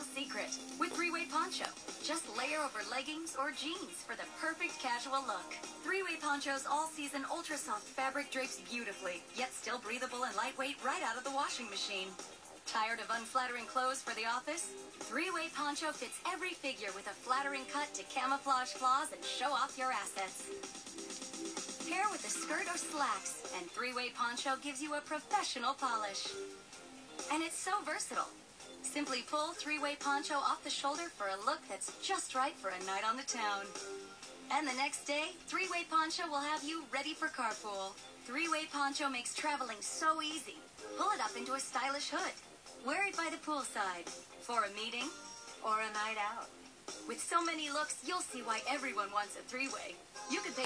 style secret with three-way poncho. Just layer over leggings or jeans for the perfect casual look. Three-way poncho's all-season ultra-soft fabric drapes beautifully, yet still breathable and lightweight right out of the washing machine. Tired of unflattering clothes for the office? Three-way poncho fits every figure with a flattering cut to camouflage flaws and show off your assets. Pair with a skirt or slacks, and three-way poncho gives you a professional polish. And it's so versatile. Simply pull three-way poncho off the shoulder for a look that's just right for a night on the town. And the next day, three-way poncho will have you ready for carpool. Three-way poncho makes traveling so easy. Pull it up into a stylish hood. Wear it by the poolside, for a meeting, or a night out. With so many looks, you'll see why everyone wants a three-way. You could pay